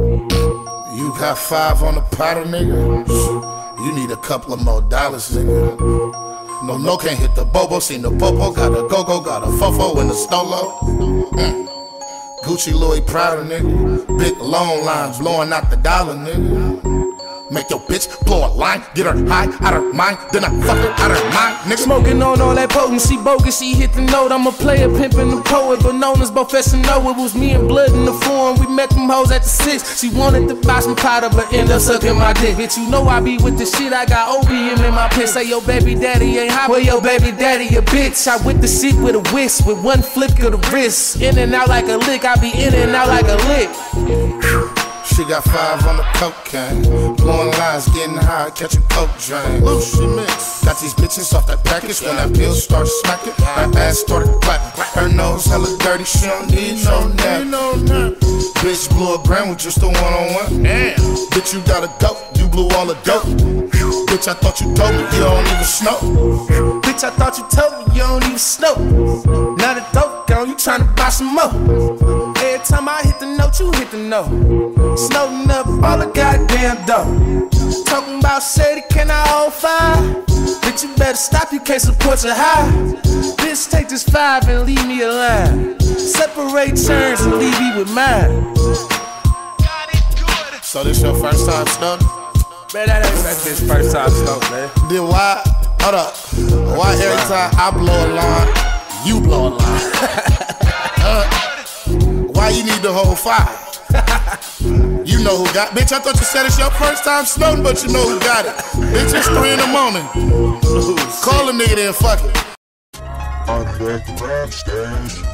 You got five on the powder, nigga. You need a couple of more dollars, nigga. No, no, can't hit the bobo. Seen the popo, got a go go, got a fofo in the stolo. Mm. Gucci Louis Prada, nigga. Big long lines blowing out the dollar, nigga. Make your bitch blow a line, get her high out her mind, then I fuck her out her mind, nigga. Smoking on all that potency, bogus, she hit the note. I'm a player, pimpin' the poet, but known as professional. It was me and Blood in the forum, we met them hoes at the six. She wanted to buy some powder, but end up sucking my dick. Bitch, you know I be with the shit, I got opium in my piss. Say your baby daddy ain't hot, well your baby daddy a bitch. I with the shit with a whisk, with one flick of the wrist. In and out like a lick, I be in and out like a lick. She got five on the cocaine. Blowing lines, getting high, catching coke drain. Lucy mix. Got these bitches off that package when that bill starts smacking. Her ass started clapping. Her nose hella dirty, she don't need no nap. Bitch blew a grand with just a one on one. Damn. Bitch, you got a dope, you blew all the dope. Bitch, I thought you told me you don't even snow. Bitch, I thought you told me you don't even snow. Now the dope gone, you tryna buy some more. You hit the note. Snowing up all the goddamn dough. Talking about Shady, can I hold five? Bitch, you better stop, you can't support your high. Bitch, take this five and leave me alive. Separate turns and leave me with mine. So this your first time snowing? Man, that ain't that bitch first time snowing, man. Then why, hold up, why every time I blow a line, you blow a line? you need the whole five? you know who got Bitch, I thought you said it's your first time snowing, but you know who got it. Bitch, it's three in the morning. Call a nigga then, fuck it. I'm back rap stage.